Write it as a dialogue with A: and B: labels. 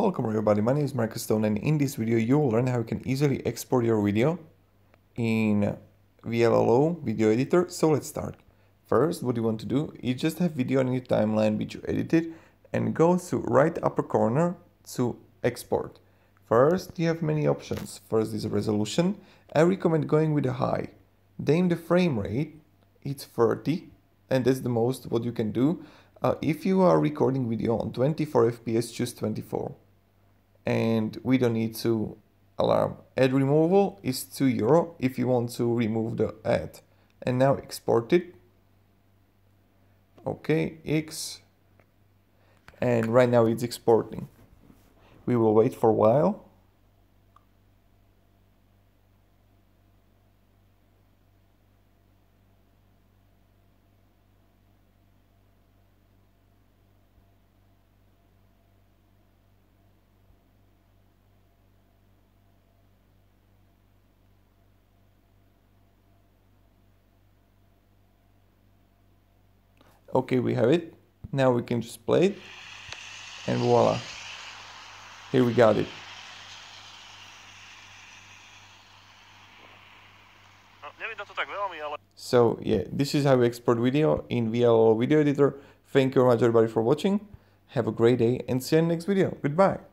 A: Welcome everybody, my name is Marcus Stone and in this video you will learn how you can easily export your video in VLLO video editor. So let's start. First what you want to do is just have video on your timeline which you edited and go to right upper corner to export. First you have many options. First is resolution. I recommend going with a high. Then the frame rate, it's 30 and that's the most what you can do. Uh, if you are recording video on 24 fps, choose 24. And we don't need to alarm. Ad removal is 2 euro if you want to remove the ad. And now export it. Okay, X. And right now it's exporting. We will wait for a while. Okay, we have it. Now we can just play it. And voila. Here we got it.
B: No, neviem to tak veľmi, ale...
A: So yeah, this is how we export video in VLLO Video Editor. Thank you very much everybody for watching. Have a great day and see you in the next video. Goodbye.